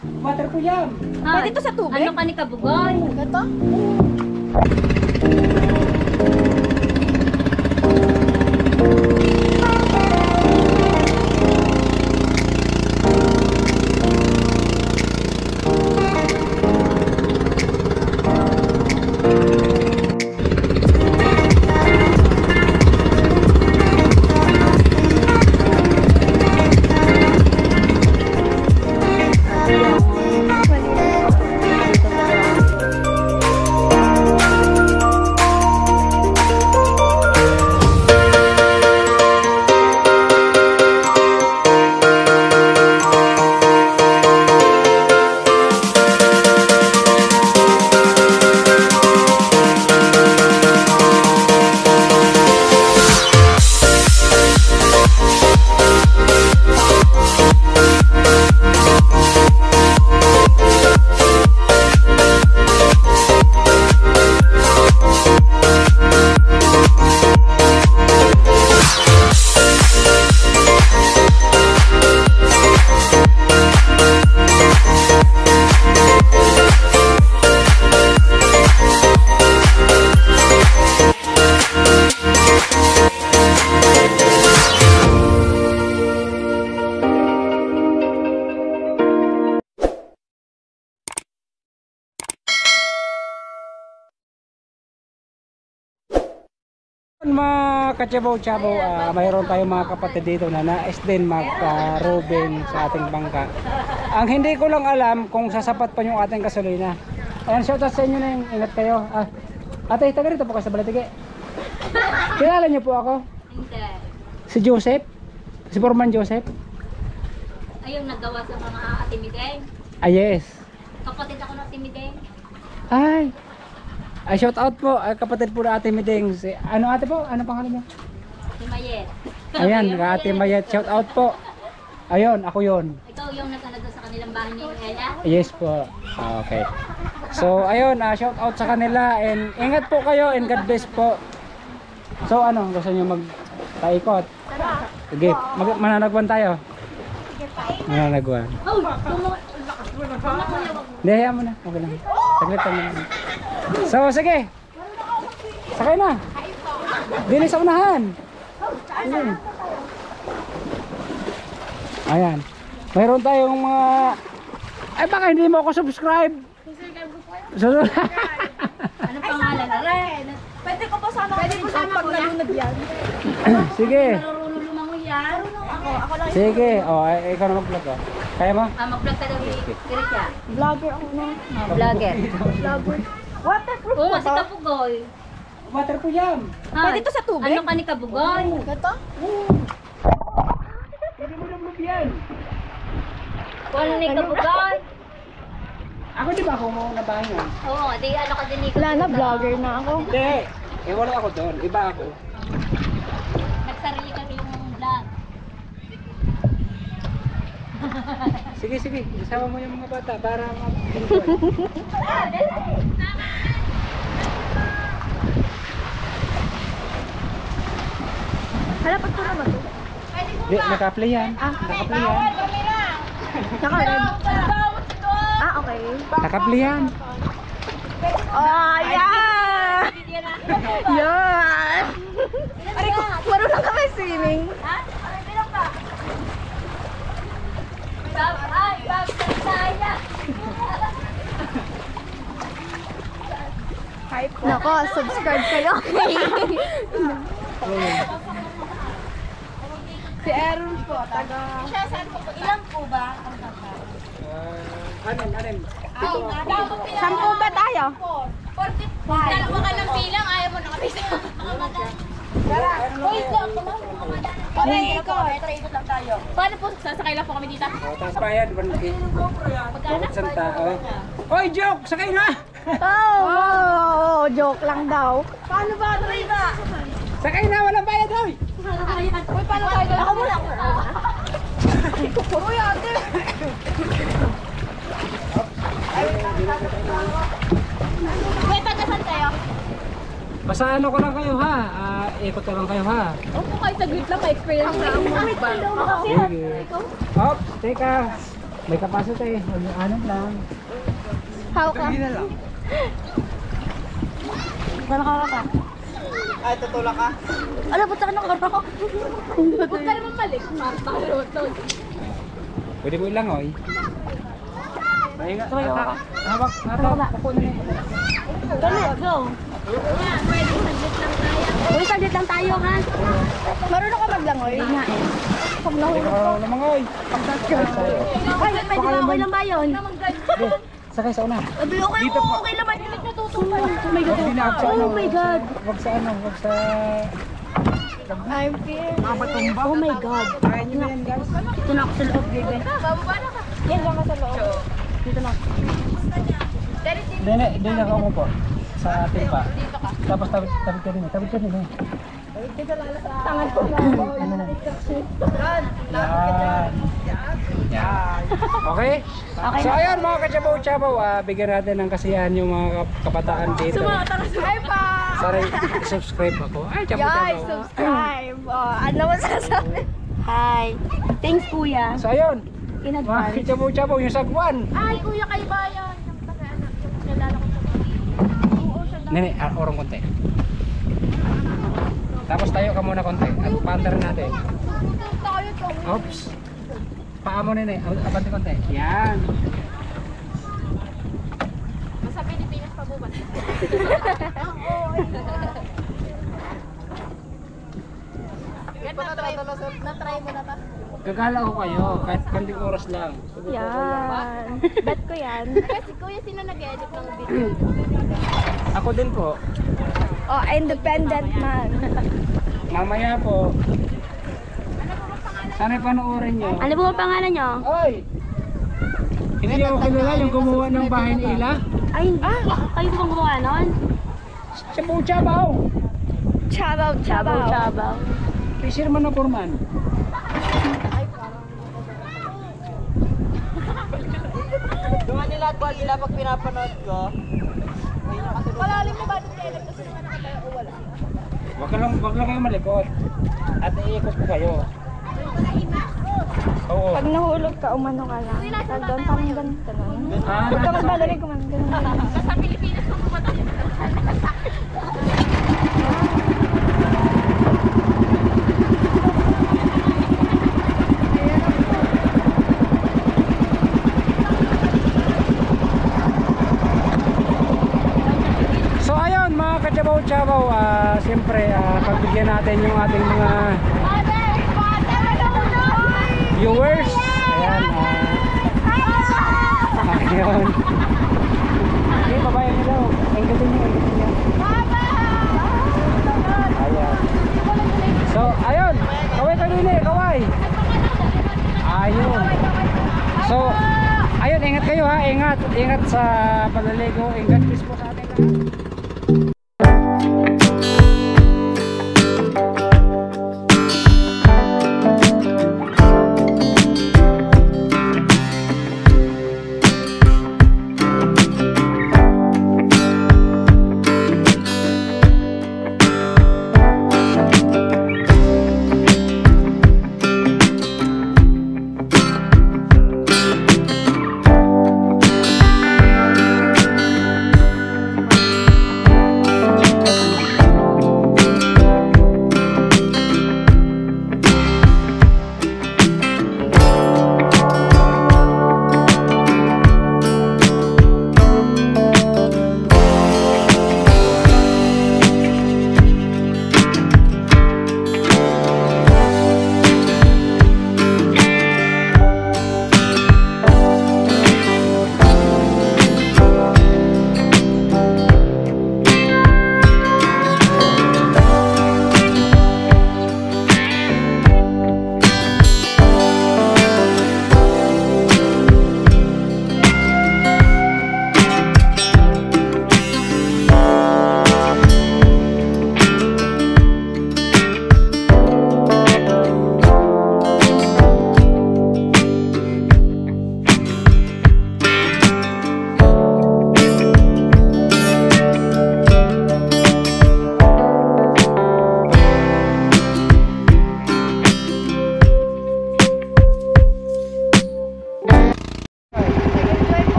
Water po yan. Pwede to sa tubig? Ano ka ni Kabugoy? Ito? Mga kachabaw-chabaw, ah, mayroon tayong mga kapatid dito na nais din magka-robing sa ating bangka. Ang hindi ko lang alam kung sasapat pa yung ating gasolina. Ayan, shoutout sa inyo na yung ingat kayo. Ah, ate, taga rito po kayo sa Balatige. Kilala niyo po ako? Hindi. Si Joseph? Si Forman Joseph? Ayun, nagawa sa mga atimideng. Ah, yes. Kapatid ako ng timideng. Ay. Ay, shout out po. Ay, kapatid po na ate Miding. Si, ano ate po? Ano pangalan niya? Si Mayet. Ayan, ka ate Mayet. Shout out po. Ayun, ako yon. Ikaw yung nagkano doon sa kanilang bahay ni Ella? Yes po. Ah, Okay. So, ayun, ah, shout out sa kanila and ingat po kayo and God bless po. So, ano, gusto niyo mag paikot? Sige, mag mananagwan tayo. Mananagwan. Oh. Hindi, hayaan mo na. Okay lang. Saglit lang. So, sige. Sakay na. Dili sa unahan. Sige. Ayan. Mayroon tayong mga... Ay, baka hindi mo ako subscribe. So, Ano pangalan? Ren. Pwede ko pa sana Pwede ko sana pag nalunod yan. sige. Marunong lumangoy yan. Ako, ako lang. Sige. Oh, ay, ikaw na mag-vlog. Oh. Kaya mo? Ah, mag-vlog ka daw ni Kirisha. Vlogger ako na. Oh, vlogger. Vlogger. Waterproof Oo, ba si to? Kabugoy. Water po yan. Pwede to sa tubig? Ano ka ni Kabugoy? Ito? Pwede mo na yan. Ano ni Kabugoy? Ako di ba ako mo nabangon? Oo, di ano ka din ni Wala na, vlogger na ako. Hindi. Eh, wala ako doon. Iba ako. Nagsarili kami yung vlog. Sige, sige. Isama mo yung mga bata para mag Hala, pag ko naman to. Di, naka-play yan. Ah. Naka-play yan. Naka-red. Ah, okay. Naka-play yan. Oh, yeah! Yan! Aray ko, marunong kami swimming. Ay, babsaya! Nako, subscribe kayo. si Aaron po, taga... Ilan po ba? Uh, anin, anin. Sampu ba tayo? Dalawa ka ng bilang, ayaw mo na kami sa Aray, ikaw. Paano po? Sasakay lang po kami dito? O, tapos pa yan. Bukod santa. Oh. Oy, joke! Sakay na! Oh, oh, joke lang daw. Paano ba, Trina? Sakay na! Walang bayad, oy! Uy, paano tayo? Ako muna, ako muna. Uy, ate. Wait, tagasan kayo? Basta ano ko lang kayo ha. Ah, ikot ko lang kayo ha. Opo, kahit saglit lang, may experience na ang mga Sige. Up, take a. May capacity. Huwag yung anong lang. How ka? Paano ka ka? Ay, tutulak ka. Ala, puta ka na karo. Huwag ka naman balik. Marta. Pwede mo ilangoy. Pahinga. Tumayo ka. Hawak. Hawak. Na Ganit, go. Uy, saglit lang tayo, ha? Marunong ka maglangoy? Hindi nga eh. Pag nahulog ka marunong lumangoy. Ay, pwede ba? Okay lang ba yun? Sakay sa una. Abi, okay, Dito po. okay naman. Oh my God. Sa ano. Oh my God. Wag sa ano. Wag sa... I'm fear. Oh my God. Kaya nyo na yan guys. Dito na ako sa loob, baby. Bababa na ka. Yan lang ka sa loob. Dito na ako. Hindi na ako po. Sa atin pa. Tapos tabit, tabit ka din eh. Tabit ka din eh. Tangan ko na. Ano na? Yan. Yan. Okay? Okay So ayun mga kachabaw-chabaw, ah, bigyan natin ng kasiyahan yung mga kap- kabataan dito. Hi pa! Sorry, subscribe ako. Ay, Guys, chabaw-chabaw. subscribe! Oh, ano mo sasabi? Hi! Thanks, kuya. So ayun, In mga kachabaw-chabaw, yung sagwan. Ay, kuya kayo ba yan? Yung taga, ano, yung kilala ko sa Oo, siya lang. Nene, ah, orong konti. Tapos tayo ka muna konti. At paandar natin. Oops. Paa mo nene, ab- abante konti. Yan. Sa Pilipinas pa bubat. Na-try na-try mo na ba? Gagala ko kayo, kahit banding oras lang. Yan. Bet ko yan. Kasi kuya, sino nag-edit ng video? Ako din po. Oh, independent man. Mamaya po. Sana panoorin nyo. Ano po ang pangalan nyo? Oy! Hindi nyo kilala yung gumawa ng bahay ni Ila? Ay, ah, kayo po bang gumawa nun? Chabaw Chabaw! Chabaw, chabaw. Chabaw. Fisherman na Burman. Doon nila at wag nila pag pinapanood ko. Malalim na ba ito kaya kasi naman nakatayo o wala? Wag ka lang, wag lang kayo malikot. At iikot ko kayo. Oo. Pag nahulog ka, umano ka lang. Tag doon, parang ganito lang. Ah, Huwag ka magbalari kung man ganun. Sa Pilipinas pa bubat. So ayun mga kachabaw-chabaw, ah, siyempre ah, pagbigyan natin yung ating mga viewers. Ayan. ah, ayun. Okay, babayan nyo daw. Enggatin nyo, enggatin nyo. Ayan. So, ayun. Kaway ka din eh, kaway. Ayun. So, ayun, ingat kayo ha. Ingat. Ingat sa palaligo. Ingat po sa ating lahat.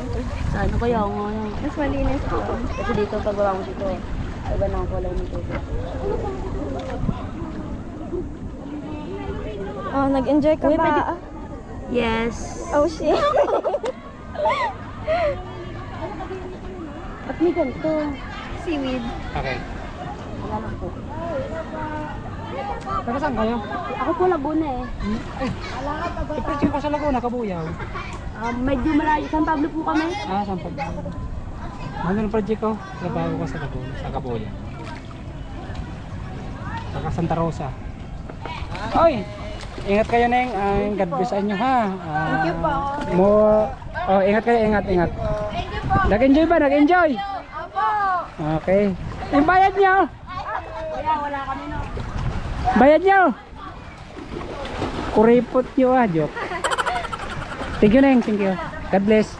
Tubig. Sa ano kaya ako nga Mas malinis doon. Kasi dito pag wala ko dito, iba na ang kulay nito. Oh, nag-enjoy ka Uy, ba? pwede- Yes. Oh, shit. At may ganito. Seaweed. Okay. Wala lang po. Taga saan kayo? Ako po Laguna eh. Hmm? Ay, ipresin ko sa Laguna, Kabuyaw. Um, medyo malayo. San Pablo po kami. Ah, saan pa? Ano yung project ko? Trabaho ko sa Laguna, sa Kabuyaw. Saka Santa Rosa. Oy! Ingat kayo neng, uh, God bless sa inyo ha. Ah, Thank you po. Mo, oh, ingat kayo, ingat, ingat. Nag-enjoy ba? Nag-enjoy? Okay. Yung bayad nyo? Kuya, wala kami no. Bayad nyo? Kuripot nyo ah, joke. Thank you, Neng. Thank you. God bless.